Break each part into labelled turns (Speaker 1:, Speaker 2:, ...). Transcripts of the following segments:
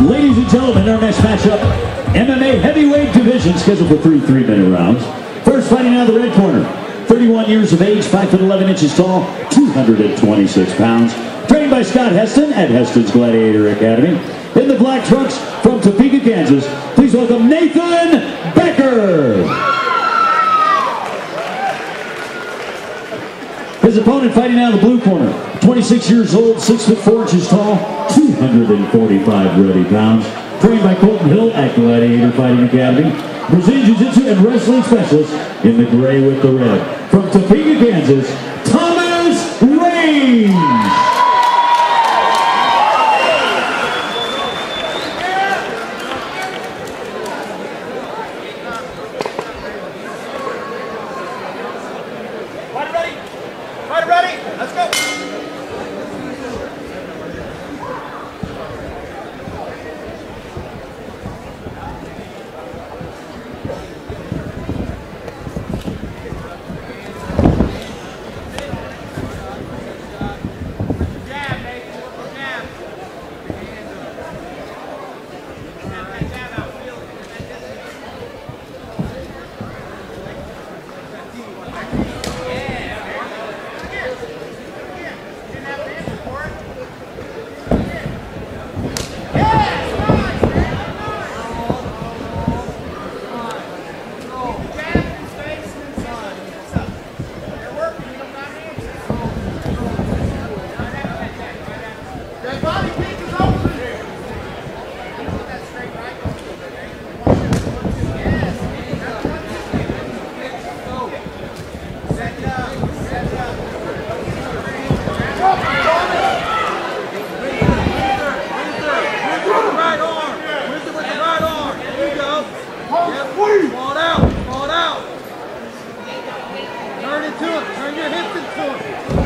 Speaker 1: Ladies and gentlemen, our next matchup, MMA heavyweight division scheduled for three three-minute rounds. First fighting out of the red corner, 31 years of age, 5 foot 11 inches tall, 226 pounds. Trained by Scott Heston at Heston's Gladiator Academy. In the black trunks from Topeka, Kansas, please welcome Nathan Becker. His opponent fighting out of the blue corner, 26 years old, 6 foot 4 inches tall, 245 ready pounds. Trained by Colton Hill at Gladiator Fighting Academy. Brazilian Jiu-Jitsu and Wrestling Specialist in the gray with the red. From Topeka, Kansas,
Speaker 2: Hit the foot.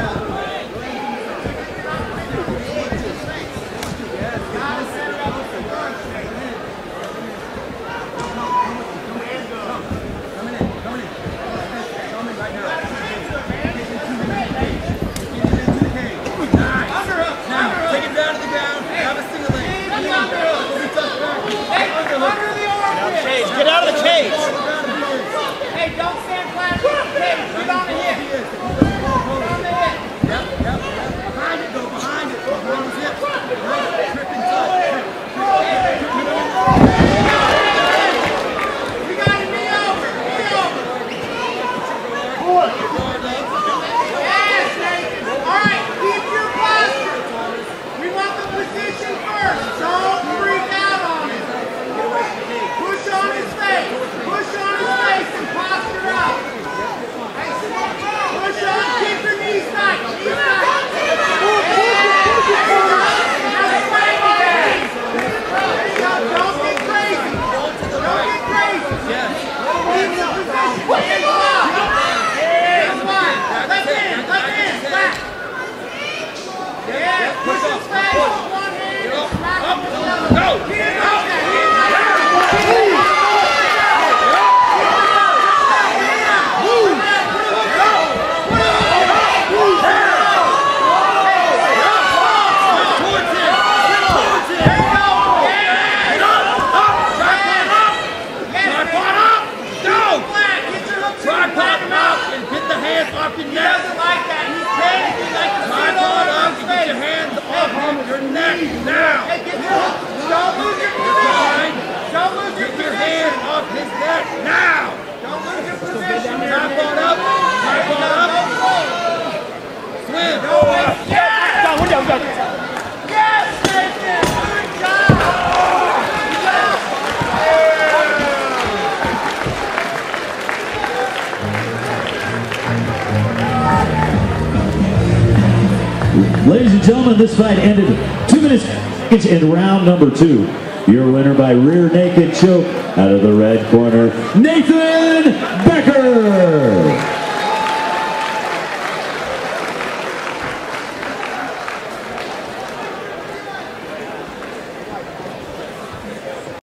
Speaker 2: Yeah. Boy.
Speaker 1: Ladies and gentlemen, this fight ended two minutes in round number two. Your winner by rear naked choke out of the red corner, Nathan Becker.